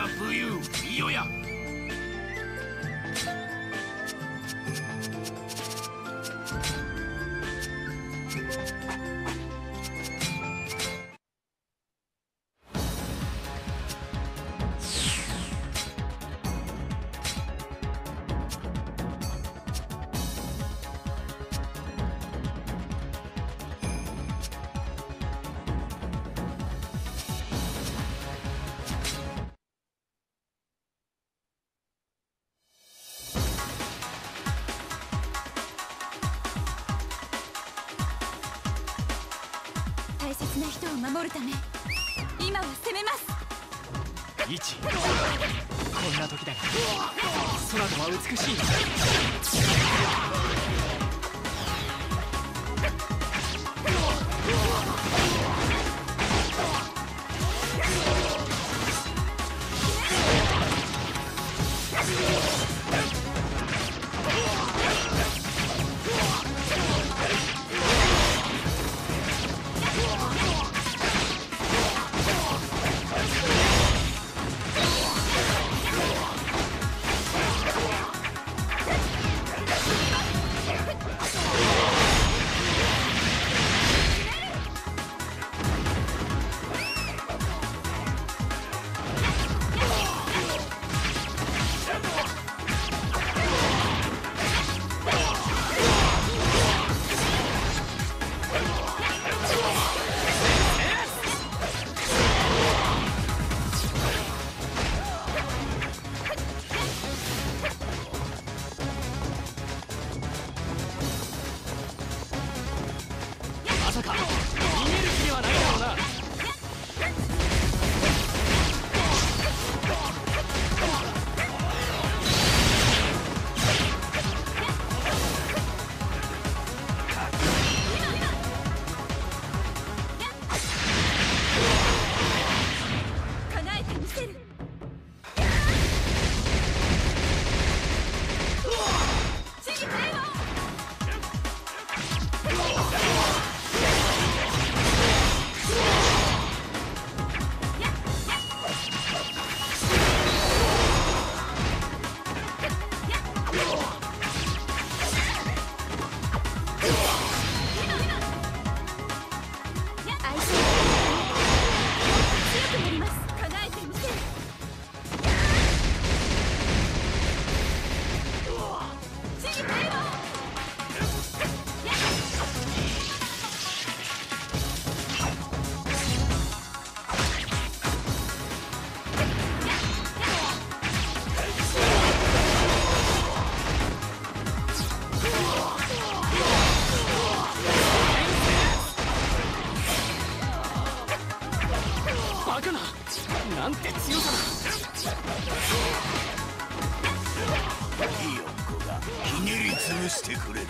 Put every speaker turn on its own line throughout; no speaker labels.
が武勇伊予や。
な人を守るため今は攻めます。
一こんな時だが空とは美しい。まなんて強さ
いいよ子がひねり潰してくれる。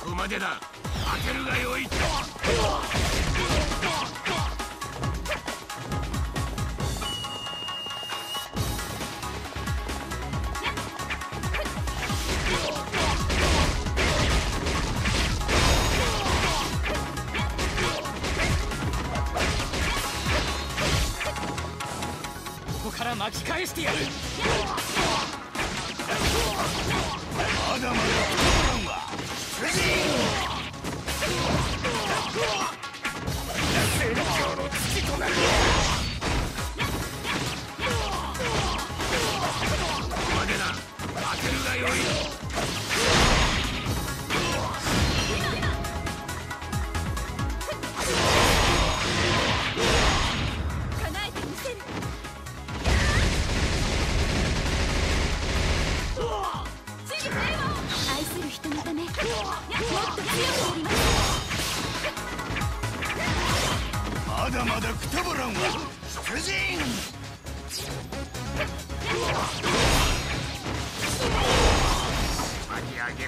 ここまでだ。当てるがよい
ら巻き返してやる。
まだまだわ戦の月となる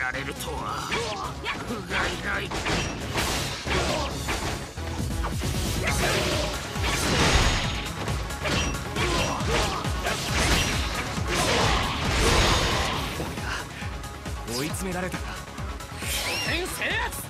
られるとは。不甲斐ない。
追い詰められたか。天制圧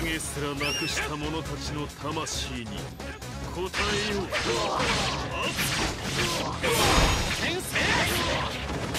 影すらなくした者たちの魂に答えよう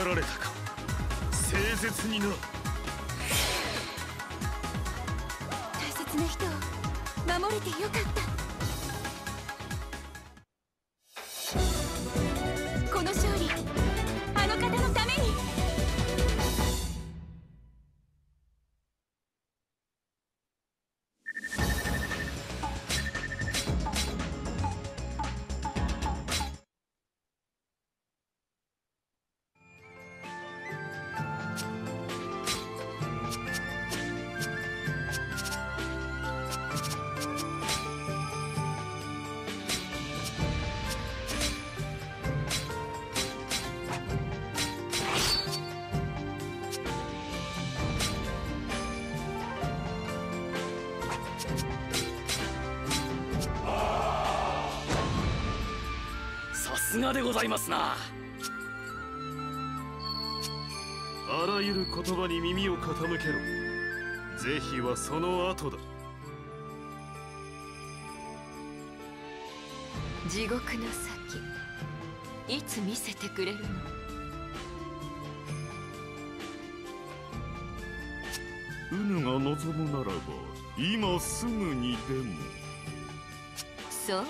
縛られたか。誠実にな。
大切な人を守れてよかった。
でございますな。
あらゆる言葉に耳を傾けろ。是非はその後だ。
地獄の先いつ見せてくれるの？
うぬが望むならば今すぐにでも。
そう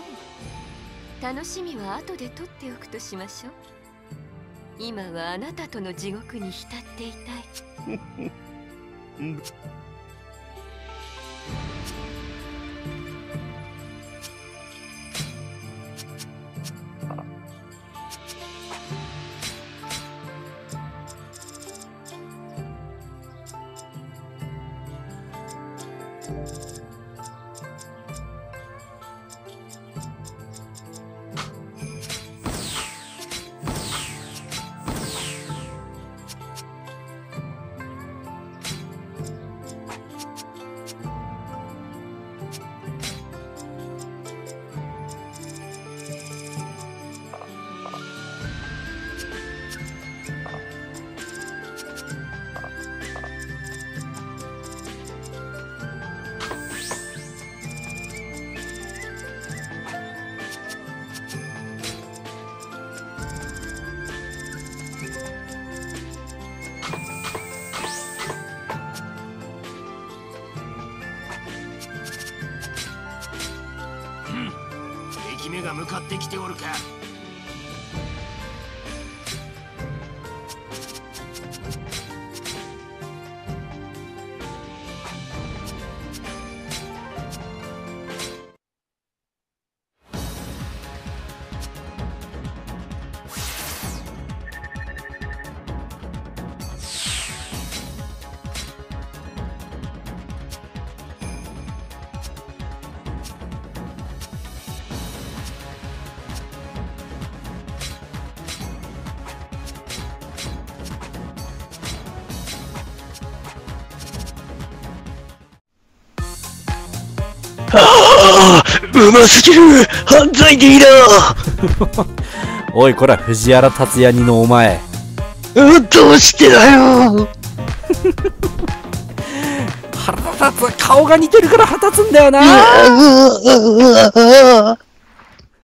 楽しみは後で取っておくとしましょう。今はあなたとの地獄に浸っていたい。
が向かってきておるか。
うますぎる。犯罪でいいな
おいこら藤原達也にのお前。
うんどうしてだよ。
腹立つ。顔が似てるから腹立つんだよな